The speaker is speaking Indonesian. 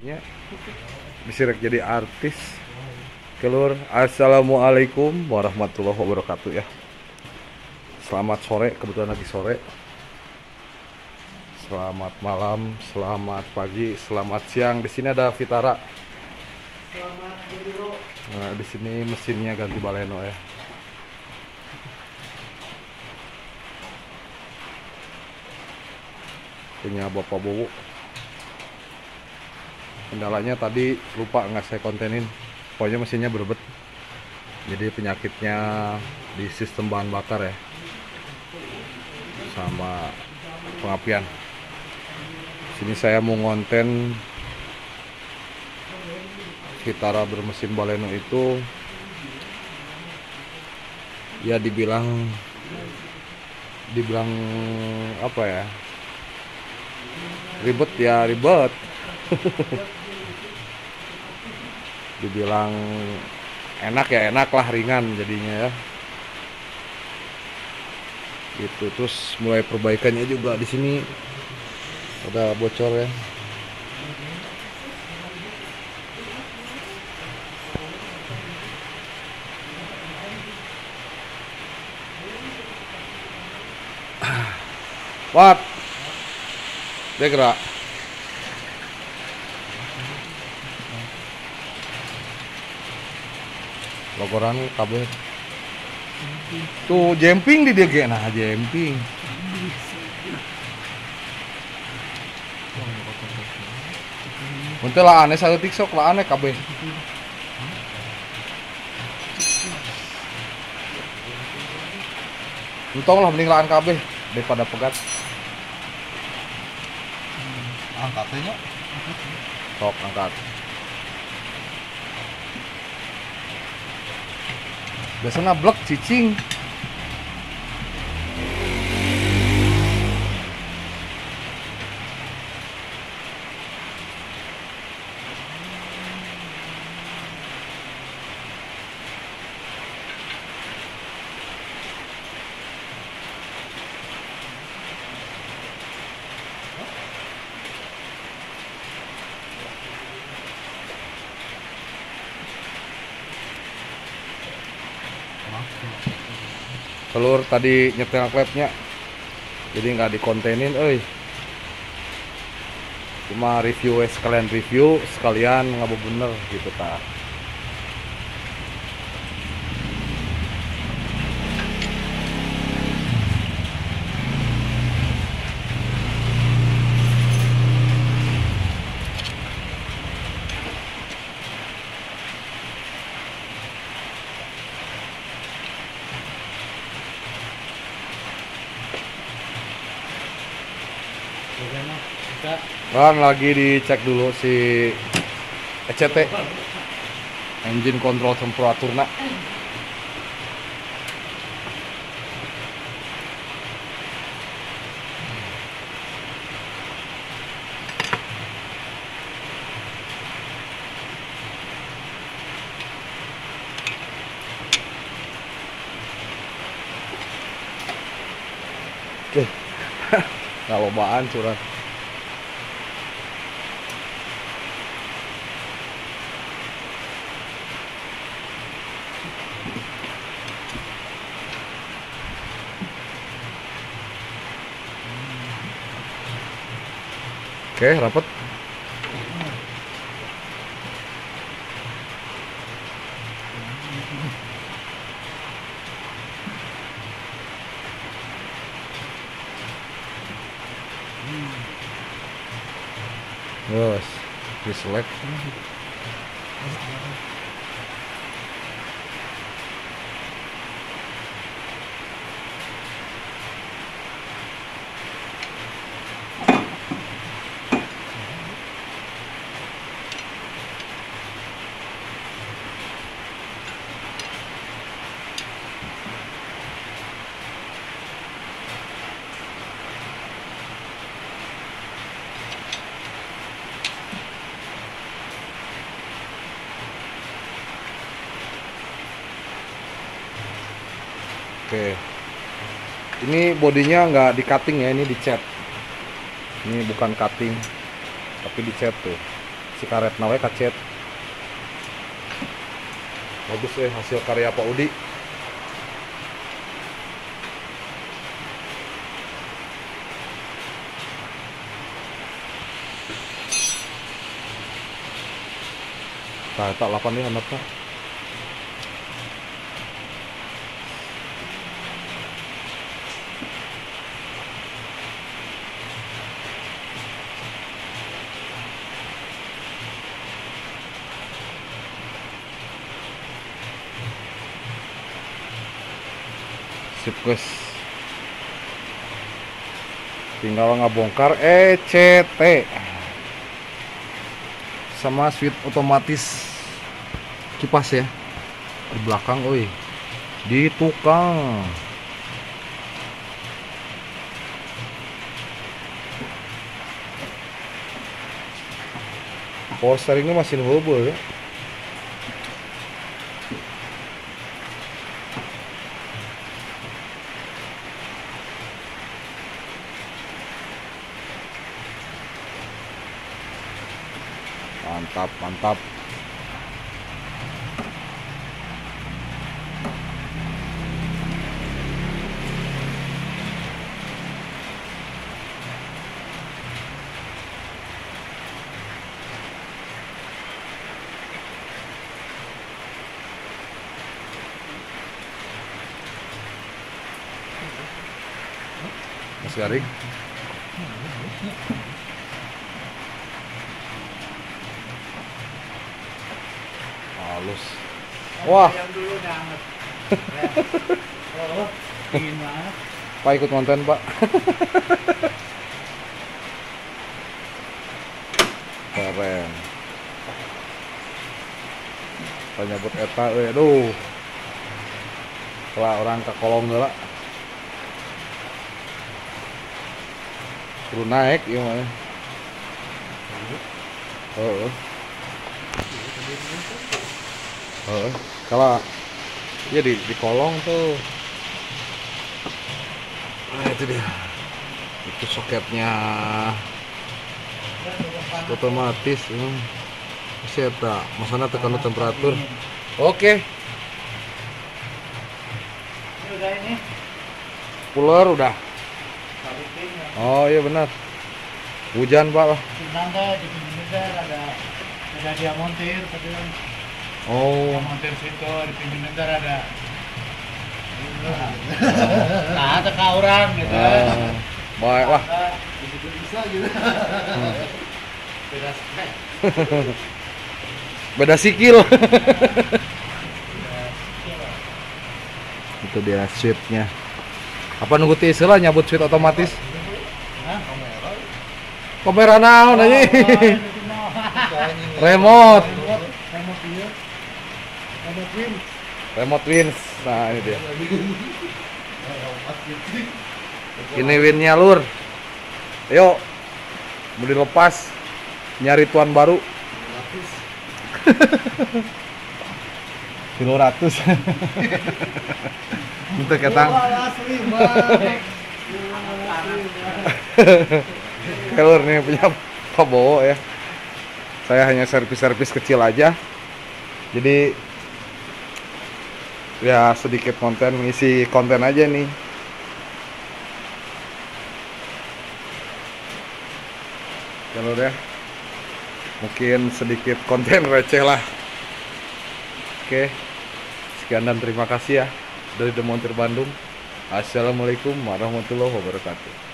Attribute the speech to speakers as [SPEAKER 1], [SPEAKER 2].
[SPEAKER 1] Nya bisa jadi artis. Kelur, assalamualaikum warahmatullahi wabarakatuh ya. Selamat sore, kebetulan lagi sore. Selamat malam, selamat pagi, selamat siang. Di sini ada Vitara. Nah, di sini mesinnya ganti baleno ya. Punya Bapak Bowo. Kendalanya tadi lupa nggak saya kontenin. Pokoknya mesinnya berbet. Jadi penyakitnya di sistem bahan bakar ya. Sama pengapian. Sini saya mau ngonten Vitara bermesin Baleno itu ya dibilang dibilang apa ya ribet ya ribet dibilang enak ya enak lah ringan jadinya ya itu terus mulai perbaikannya juga di sini ada bocor ya. Dia gerak. Logoran kabel. Tuh jemping di ge nah jemping. Untuk lah aneh satu tiktok lah aneh kabel. Untung lah mending laan kabeh daripada pegat.
[SPEAKER 2] angkatnya
[SPEAKER 1] Sok angkat. Biasanya blek cicing. Telur tadi nyetel klepnya. Jadi nggak dikontenin, euy. Cuma review sekalian review, sekalian nggak bener gitu ta. Kan lagi dicek dulu si ECT engine control temperaturna Oke, nggak lobaan curhat. Oke, was this election. Oke. Ini bodinya nggak di cutting ya, ini dicat. Ini bukan cutting, tapi dicat tuh. si karet nawe kacet bagus eh hasil karya Pak Udi Nah, tak lapan nih anaknya. Sip guys. Tinggal ngabongkar. ECT sama switch otomatis. Kipas ya. Di belakang oi. Di tukang. Power steeringnya masih hubul ya mantap mantap. Mas Garing halus. Wah.
[SPEAKER 2] Yang dulu udah anget. oh, dingin banget.
[SPEAKER 1] Pak ikut konten Pak. Keren. Kita nyebut eta we aduh. Kalau orang ke kolong lah Suruh naik iya mah Heeh. Heeh. Kalau ya di di kolong tuh. Nah, itu dia. Itu soketnya otomatis. Hmm. Masih eta, masana tekan temperatur. Oke,
[SPEAKER 2] Ini udah ini.
[SPEAKER 1] puler udah.
[SPEAKER 2] Ya.
[SPEAKER 1] Oh iya benar. Hujan pak lah.
[SPEAKER 2] Ada ada dia montir kan.
[SPEAKER 1] Oh.
[SPEAKER 2] Dia montir situ di pinggir teh ada. Nah, ada ke orang gitu.
[SPEAKER 1] Ah, baik lah.
[SPEAKER 2] Bisa bisa gitu. Beda spek.
[SPEAKER 1] Beda sikil. Itu dia switchnya. Apa nunggu tisu lah nyabut switch otomatis?
[SPEAKER 2] Kamera.
[SPEAKER 1] Naon
[SPEAKER 2] Oh, itu mah.
[SPEAKER 1] Remote.
[SPEAKER 2] Remote, remote iya. Remote win.
[SPEAKER 1] Remote wins. Nah, ini dia. Ini winnya lur. Ayo. Mau dilepas. Nyari tuan baru. Kilo ratus. Untuk ketang. Kelur nih punya Pak Bowo ya. Saya hanya servis-servis kecil aja. Jadi ya sedikit konten ngisi konten aja nih. Kelur ya. Mungkin sedikit konten receh lah. Oke. Sekian dan terima kasih ya dari The Montir Bandung. Assalamualaikum warahmatullahi wabarakatuh.